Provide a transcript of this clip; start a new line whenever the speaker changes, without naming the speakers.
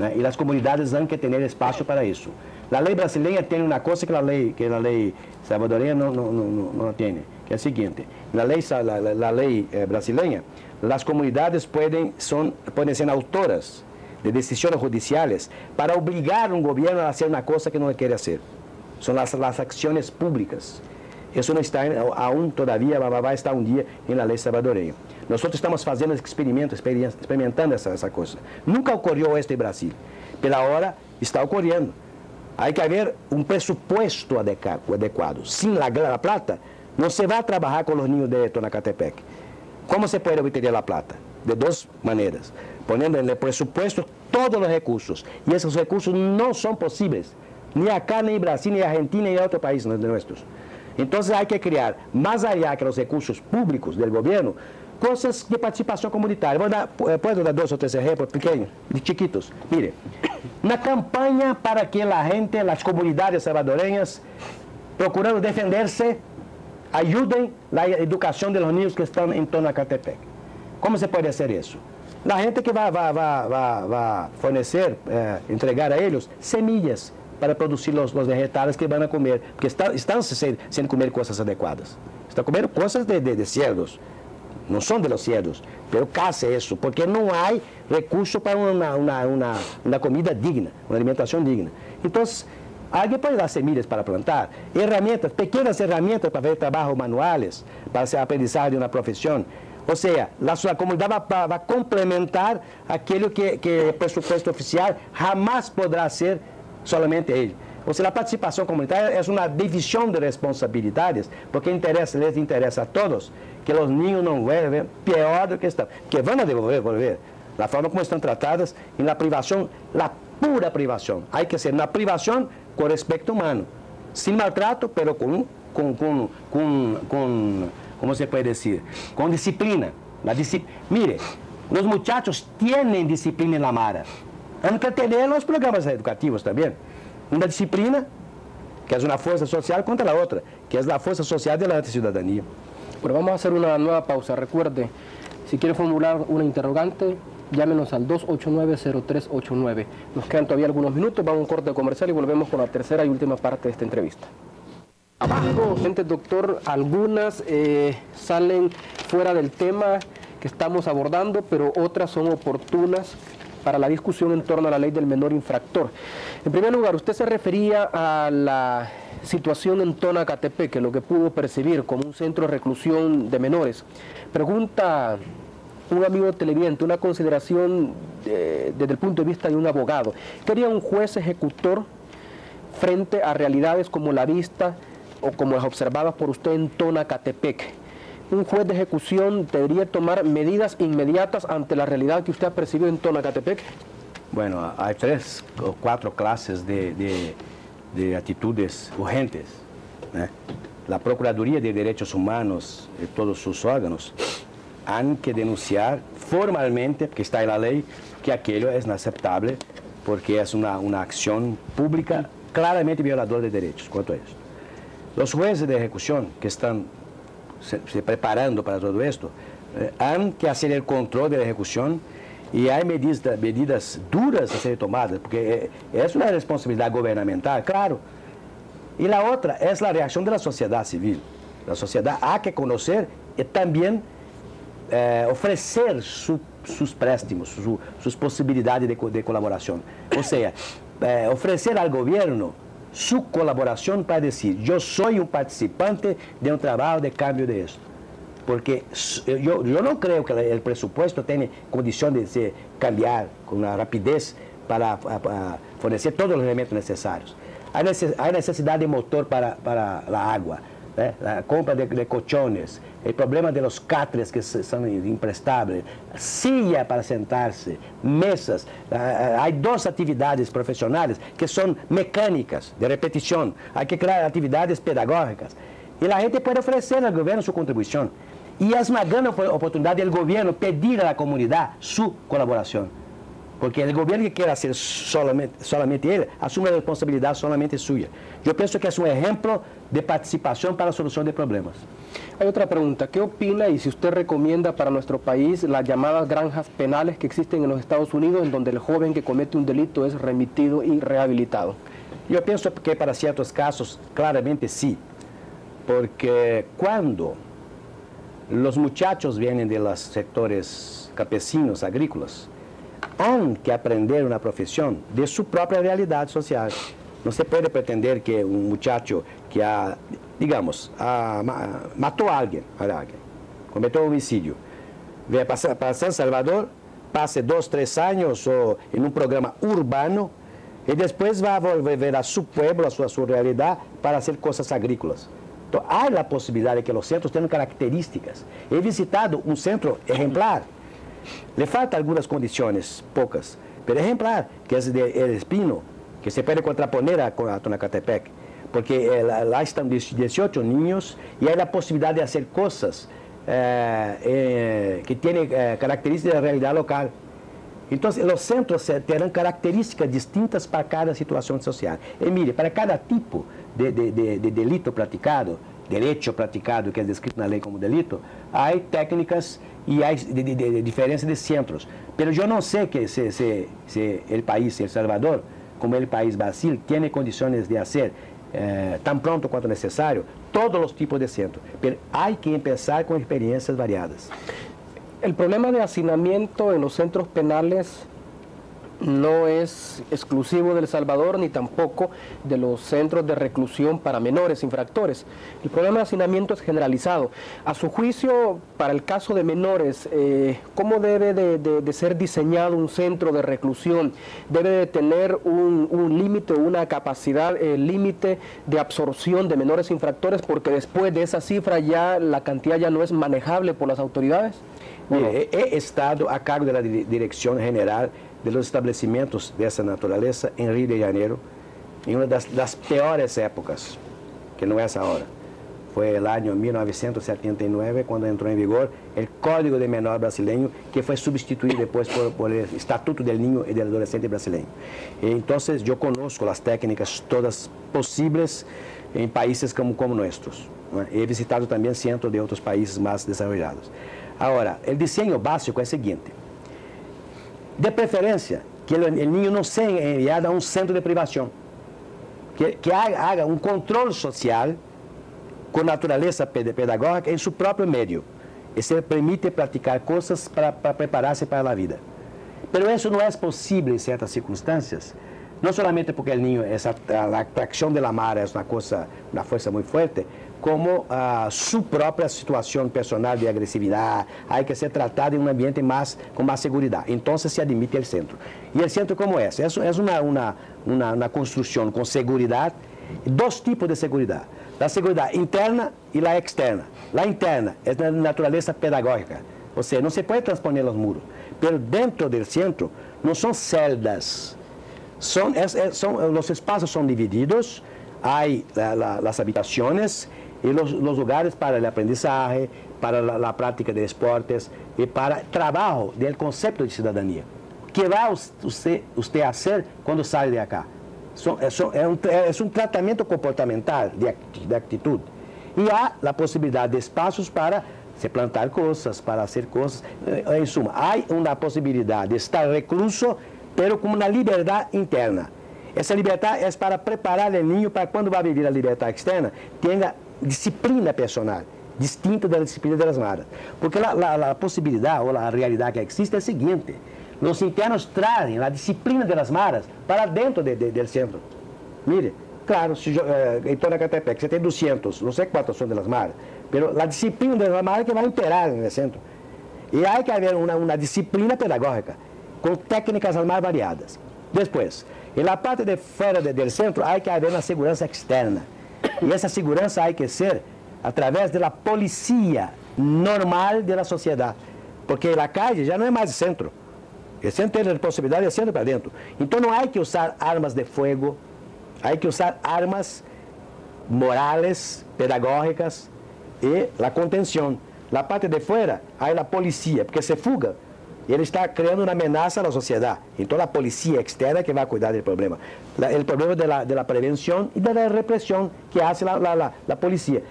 né? e as comunidades têm que ter espaço para isso. A lei brasileira tem uma coisa que a lei, que a lei salvadoreña não, não, não, não tem, que é o seguinte, na lei, la, lei eh, brasileira, as comunidades podem, son, podem ser autoras de decisões judiciais para obrigar um governo a fazer uma coisa que não quer fazer. São as, as ações públicas. Isso não está aún todavía, vai estar um dia na lei salvadoreña. Nós estamos fazendo experimentos, experimentando essa, essa coisa. Nunca ocorreu este em Brasil. Pela hora, está ocorrendo. Há que haver um pressuposto adequado. Sem a plata, não se vai trabalhar com os ninhos de Tonacatepec. Como se pode obter a plata? De duas maneiras. Ponendo no pressuposto todos os recursos. E esses recursos não são possíveis. Nem acá, nem em Brasil, nem em Argentina, nem em outro país nossos. Então, há que criar, mais allá que os recursos públicos do governo, coisas de participação comunitária. Vou dar, eh, dar dois ou três exemplos pequenos, de chiquitos. Mire, na campanha para que a gente, as comunidades salvadorenhas, procurando defender-se, ajudem a educação dos niños que estão em Tonacatepec. Como se pode fazer isso? A gente que vai, vai, vai, vai, vai fornecer, eh, entregar a eles semillas para produzir os, os vegetais que vão comer, porque estão sendo, sendo comer coisas adequadas. Estão comendo coisas de, de, de cerdos, não são de los cerdos, pero caça isso, porque não há recurso para uma, uma, uma, comida digna, uma alimentação digna. Então, alguém pode dar semilhas para plantar, ferramentas, pequenas ferramentas para fazer trabalhos manuais, para ser aprendizagem de uma profissão. Ou seja, a sua comunidade vai complementar aquilo que, que o pressuposto oficial jamais poderá ser somente ele. Ou seja, a participação comunitária é uma divisão de responsabilidades, porque interessa, les interessa a todos que os ninhos não vuelvan pior do que estão, que vão devolver, volver, da forma como estão tratadas, e na privação, na pura privação. Há que ser na privação com respeito humano, sem maltrato, pero com, com, com, com, com como se pode dizer, com disciplina. La disci... Mire, os muchachos têm disciplina na mara. Hay que tener los programas educativos también. Una disciplina, que es una fuerza social, contra la otra, que es la fuerza social de la ciudadanía.
Bueno, vamos a hacer una nueva pausa. Recuerde, si quiere formular una interrogante, llámenos al 289-0389. Nos quedan todavía algunos minutos, vamos a un corte comercial y volvemos con la tercera y última parte de esta entrevista. Abajo, gente doctor, algunas eh, salen fuera del tema que estamos abordando, pero otras son oportunas para la discusión en torno a la ley del menor infractor. En primer lugar, usted se refería a la situación en Tonacatepeque, lo que pudo percibir como un centro de reclusión de menores. Pregunta un amigo televidente, una consideración eh, desde el punto de vista de un abogado. ¿Qué haría un juez ejecutor frente a realidades como la vista o como las observadas por usted en Tonacatepeque? Un juez de ejecución debería tomar medidas inmediatas ante la realidad que usted ha percibido en Tonacatepec?
Bueno, hay tres o cuatro clases de, de, actitudes urgentes. La Procuraduría de Derechos Humanos y todos sus órganos han que denunciar formalmente, que está en la ley, que aquello es inaceptable porque es una, una acción pública claramente violadora de derechos cuanto a eso. Los jueces de ejecución que están se, se preparando para todo esto, eh, que hacer el control de la ejecución y hay medidas, medidas duras a ser tomadas, porque eh, es una responsabilidad gubernamental, claro. Y la otra es la reacción de la sociedad civil. La sociedad ha que conocer y también eh, ofrecer su, sus préstimos, su, sus posibilidades de, de, colaboración. O sea, eh, ofrecer al gobierno su colaboración para decir, yo soy un participante de un trabajo de cambio de esto. Porque yo, yo no creo que el presupuesto tiene condición de cambiar con una rapidez para, para fornecer todos los elementos necesarios. Hay necesidad de motor para, para la agua, ¿eh? la compra de, de colchones, o problema de los catres que são imprestáveis, silla para sentar-se, mesas. Há duas atividades profissionais que são mecânicas, de repetição. Há que criar atividades pedagógicas. E a gente pode oferecer ao governo sua contribuição. E é uma grande oportunidade do governo pedir à comunidade sua colaboração. Porque o governo que quer ser solamente, solamente ele, assume a responsabilidade solamente sua. Eu penso que é um exemplo de participação para a solução de problemas.
Hay otra pregunta, ¿qué opina y si usted recomienda para nuestro país las llamadas granjas penales que existen en los Estados Unidos, en donde el joven que comete un delito es remitido y rehabilitado?
Eu penso que para certos casos, claramente sim. Porque quando os muchachos vêm de los sectores campesinos, agrícolas, han que aprender uma profissão de sua própria realidade social. Não se pode pretender que um muchacho que ha, digamos, ha, matou alguém, alguém, cometeu homicídio, venha para San Salvador, passe dois, três anos ou, em um programa urbano e depois vai volver a seu pueblo, a sua, a sua realidade, para fazer coisas agrícolas. Então, há a possibilidade que os centros tenham características. He visitado um centro exemplar. Le falta algumas condições, poucas, mas exemplar, que é de El Espino, que se pode contraponer a, a Tonacatepec, porque eh, lá estão 18 niños e há a possibilidade de fazer coisas eh, eh, que têm eh, características da realidade local. Então, os centros terão características distintas para cada situação social. E mire, para cada tipo de, de, de, de delito praticado, direito praticado, que é descrito na lei como delito, há técnicas e há de, de, de, diferença de centros. Mas eu não sei que se, se, se o país, El Salvador, como o país Brasil, tem condições de fazer eh, tão pronto quanto necessário todos os tipos de centros. Mas há que começar com experiências variadas.
El problema de hacinamiento en los centros penales no es exclusivo de El Salvador ni tampoco de los centros de reclusión para menores infractores. El problema de hacinamiento es generalizado. A su juicio, para el caso de menores, eh, ¿cómo debe de, de, de, ser diseñado un centro de reclusión? ¿Debe de tener un, un límite una capacidad eh, límite de absorción de menores infractores? Porque después de esa cifra ya la cantidad ya no es manejable por las autoridades.
Mire, he estado a cargo de la Dirección General de los estabelecimentos dessa natureza em Rio de Janeiro, em uma das, piores épocas, que não é essa hora. Foi o ano 1979, quando entrou em vigor o Código de Menor Brasileiro, que foi substituído depois por, por o Estatuto del Niño e do Adolescente Brasileiro. Então, eu conosco as técnicas todas possíveis em países como, como nossos. He visitado também centros de outros países mais desenvolvidos. Agora, o desenho básico é o seguinte: de preferência, que o niño não seja enviado a um centro de privação, que, que haga um controle social com natureza pedagógica em seu próprio meio. Isso permite praticar coisas para, para preparar-se para a vida. Mas isso não é possível em certas circunstâncias, não somente porque o niño, essa, a atracção de la mar é uma coisa, uma força muito forte, como a sua própria situação personal de agressividade, há que ser tratado em um ambiente mais com mais segurança. Então se admite o centro. E o centro como é? É uma, construção com segurança, dois tipos de segurança. A segurança interna e a externa. A interna é de natureza pedagógica, ou seja, não se pode transponer os muros. Mas dentro do centro não são celdas, são, é, são, são divididos, há as habitações y los, los lugares para el aprendizaje, para la, la, práctica de esportes y para trabajo del concepto de ciudadanía. ¿Qué va usted, usted a hacer cuando sale de acá? Son, son, es, un, es, un, tratamiento comportamental de, de actitud. Y hay la posibilidad de espacios para se plantar cosas, para hacer cosas. En suma, hay una posibilidad de estar recluso, pero con una libertad interna. Essa liberdade é para preparar o ninho para quando vai viver a liberdade externa, tenha disciplina personal, distinta da disciplina das maras. Porque a, possibilidade ou a realidade que existe é a seguinte: os internos trazem a disciplina das maras para dentro de, de, do centro. Mire, claro, se, eh, em toda Catepec você tem 200, não sei quantos são das maras, mas a disciplina das maras que vai imperar no centro. E há que haver uma, uma disciplina pedagógica, com técnicas mais variadas. Depois, na parte de fora do centro, há que haver uma segurança externa. E essa segurança há que ser através da polícia normal da sociedade. Porque a calle já não é mais centro. O centro tem a possibilidade de centro para dentro. Então não há que usar armas de fogo, há que usar armas morales, pedagógicas e a contenção. Na parte de fora, há a polícia, porque se fuga, Ele está criando uma ameaça à sociedade. Então, a polícia externa que vai cuidar do problema. O problema da, da prevenção e da repressão que faz a, a, a, a polícia.